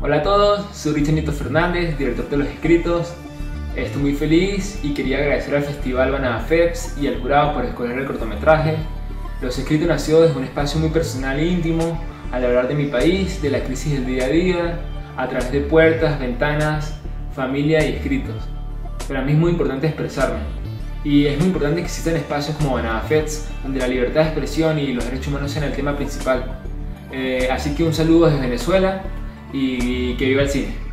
Hola a todos, soy Richard Nieto Fernández, director de los escritos. Estoy muy feliz y quería agradecer al Festival Banana FEPS y al jurado por escoger el cortometraje. Los escritos nació desde un espacio muy personal e íntimo, al hablar de mi país, de la crisis del día a día, a través de puertas, ventanas, familia y escritos. Para mí es muy importante expresarme. Y es muy importante que existan espacios como Banana FEPS, donde la libertad de expresión y los derechos humanos sean el tema principal. Eh, así que un saludo desde Venezuela y que viva el cine.